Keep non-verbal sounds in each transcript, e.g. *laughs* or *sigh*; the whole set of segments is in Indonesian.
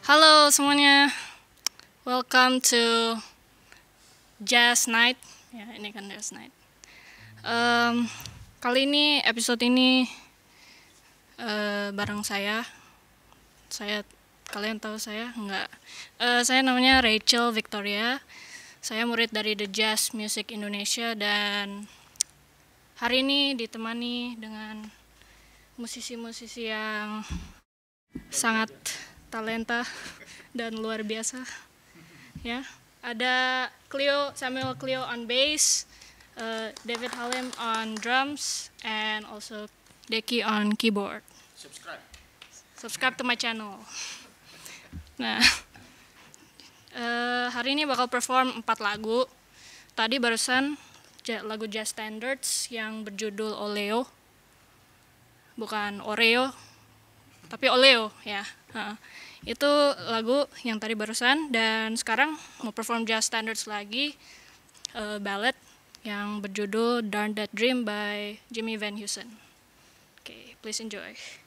Halo semuanya, welcome to Jazz Night. Ya, ini kan Jazz Night. Em, kali ini episode ini eh, bareng saya. Saya kalian tahu saya nggak? Eh, saya namanya Rachel Victoria. Saya murid dari The Jazz Music Indonesia dan hari ini ditemani dengan musisi-musisi yang sangat talenta dan luar biasa. Ya, ada Cleo Samuel Cleo on bass, uh, David Halim on drums, and also Deki on keyboard. subscribe Subscribe to my channel. Nah, eh, hari ini bakal perform empat lagu. Tadi barusan lagu jazz standards yang berjudul Oleo, bukan Oreo, tapi Oleo ya. Heeh. Itu lagu yang tadi barusan dan sekarang mau perform jazz standards lagi eh, ballad yang berjudul Darn That Dream by Jimmy Van Heusen. Oke, please enjoy.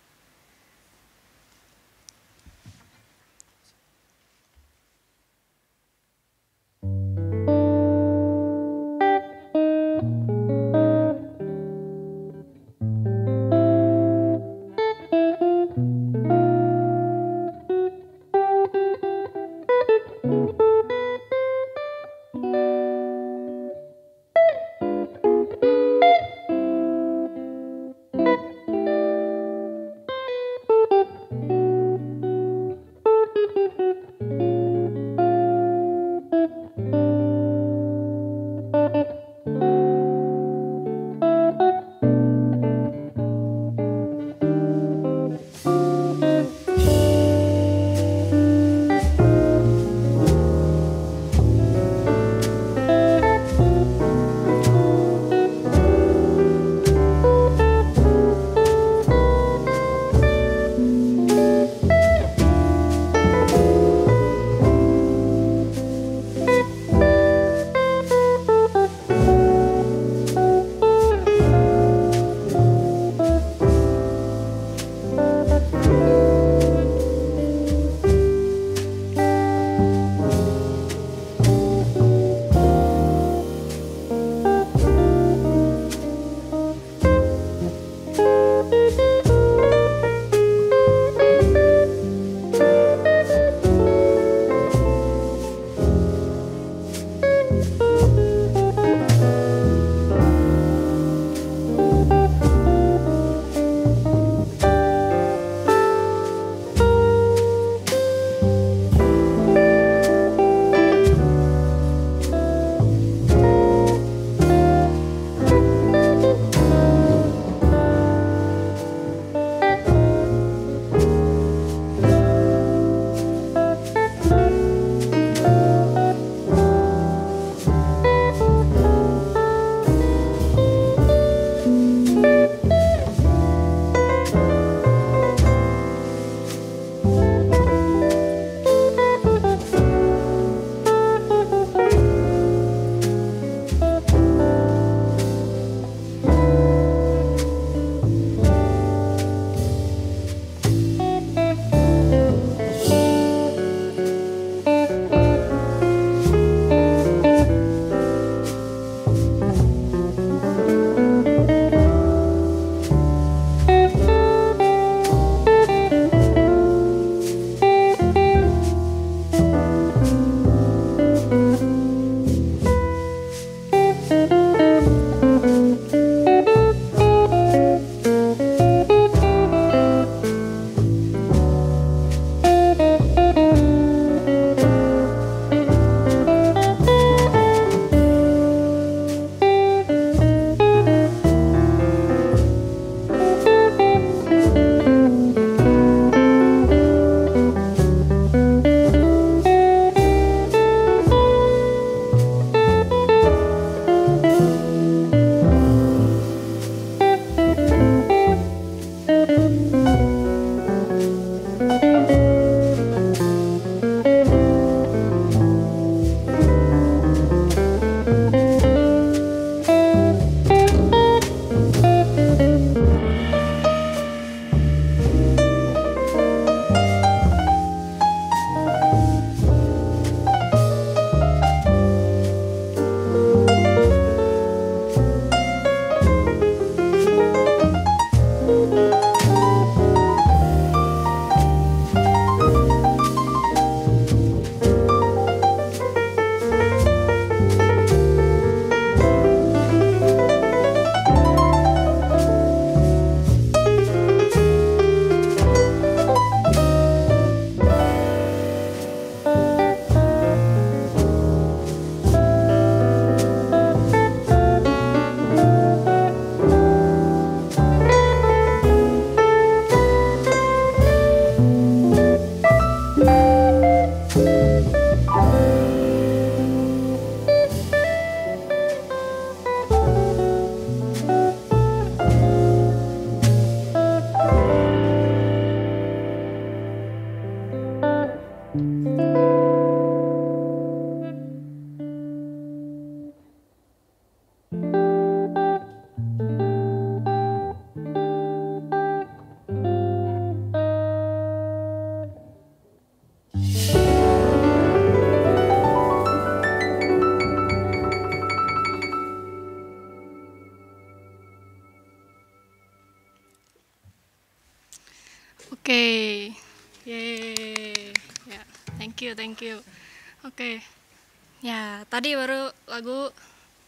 Tadi baru lagu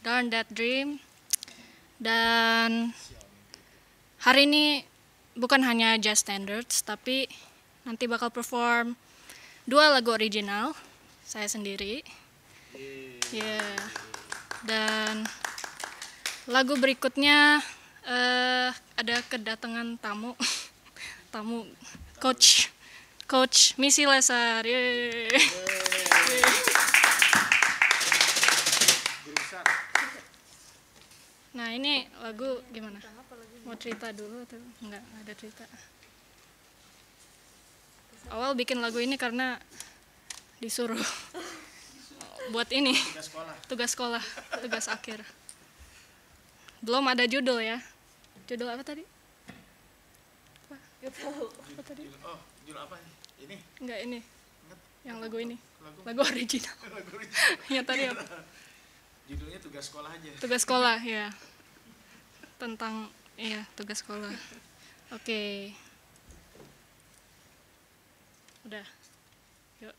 Darn That Dream dan hari ini bukan hanya jazz standards tapi nanti bakal perform dua lagu original saya sendiri. Ya, dan lagu berikutnya eh, ada kedatangan tamu. *laughs* tamu coach coach Misi Lesar Yeay. Nah ini lagu gimana? Mau cerita dulu atau enggak? Nggak ada cerita. Awal bikin lagu ini karena disuruh *laughs* buat ini. Tugas sekolah. Tugas akhir. Belum ada judul ya. Judul apa tadi? Tahu. apa tadi? Oh, judul apa? Ini? Enggak ini. Yang lagu ini. Lagu lagu original. *laughs* Lagu *laughs* yang tadi apa Judulnya tugas sekolah aja. tugas sekolah ya. Tentang iya tugas sekolah. Oke. Udah. Yuk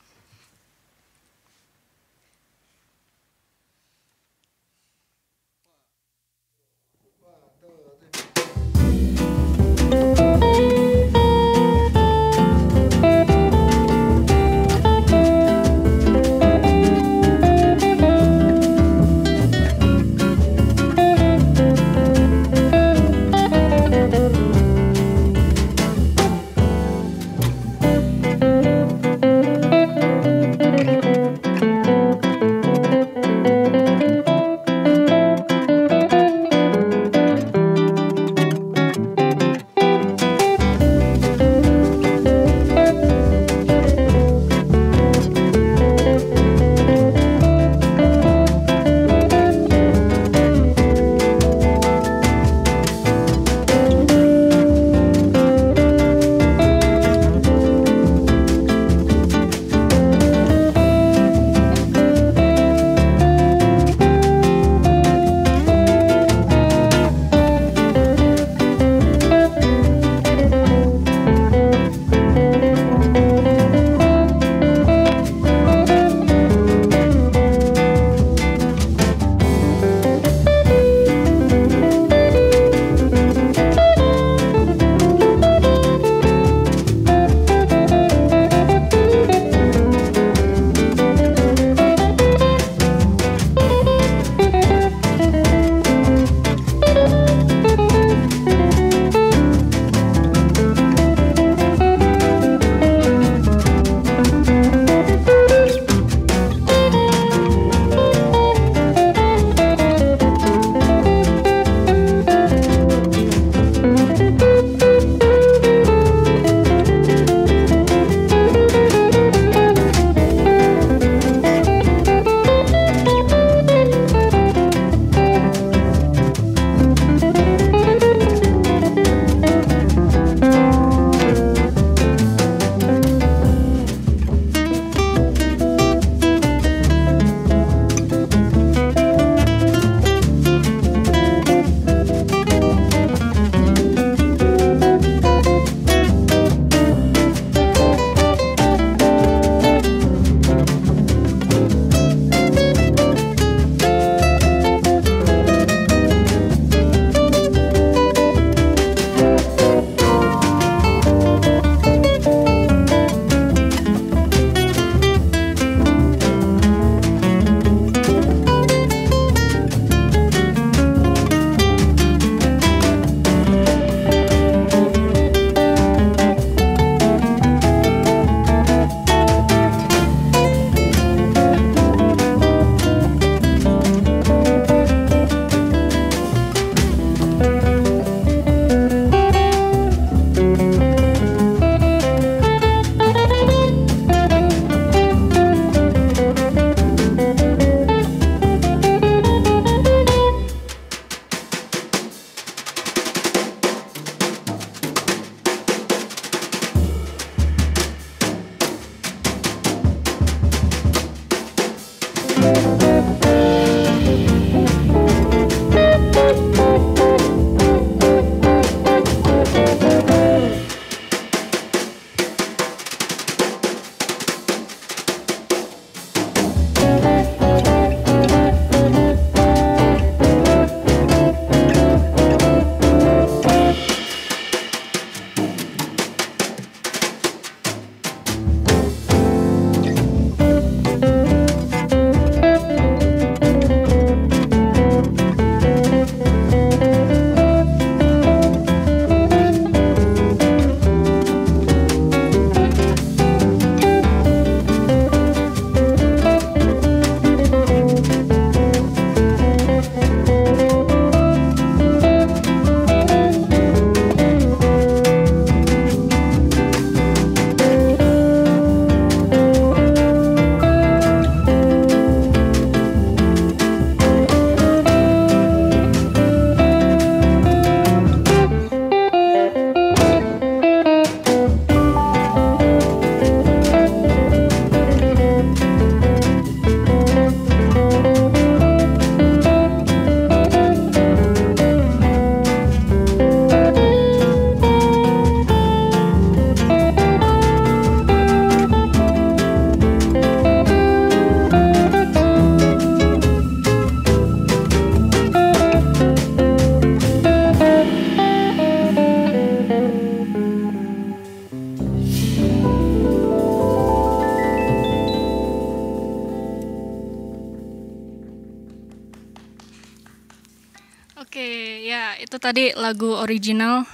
tadi lagu original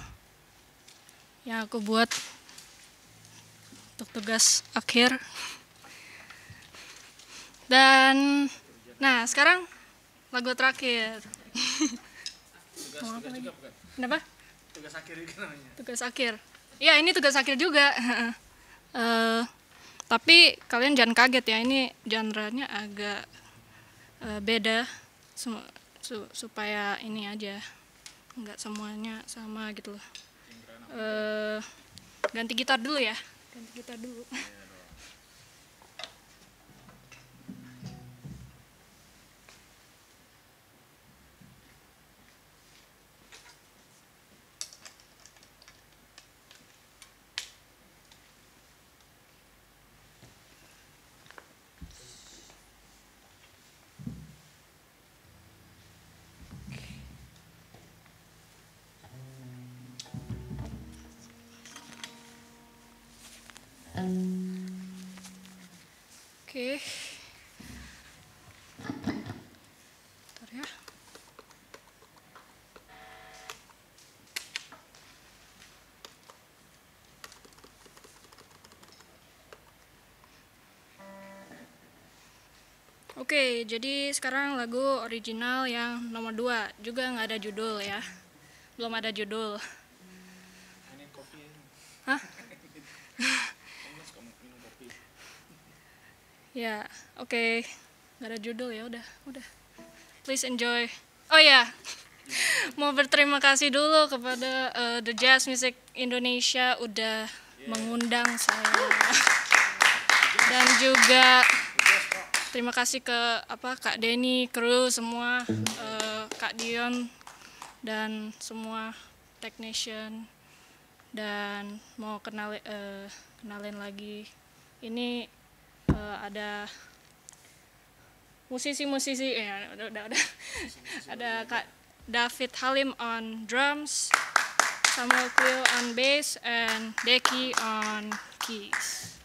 yang aku buat untuk tugas akhir. Dan nah sekarang lagu terakhir. Tugas tugas juga bukan? Kenapa? Tugas akhir juga namanya. Tugas akhir. Ya ini tugas akhir juga. *laughs* Eh, tapi kalian jangan kaget ya ini genre-nya agak eh, beda Sem- su- supaya ini aja nggak semuanya sama gitu loh. Eh, ganti gitar dulu ya. Ganti gitar dulu. Oke. Bentar ya. Oke, jadi sekarang lagu original yang nomor 2 juga nggak ada judul ya, belum ada judul. Ya, oke. Nggak ada judul ya, udah, udah. Please enjoy. Oh ya, *laughs* mau berterima kasih dulu kepada eh, The Jazz Music Indonesia udah mengundang saya. Dan juga terima kasih ke apa Kak Denny, kru semua, eh, Kak Dion dan semua technician dan mau kenal eh, kenalin lagi ini eh, ada musisi-musisi ya udah udah, udah. ada Kak David Halim on drums, Samuel Cleo on bass and Deki on keys.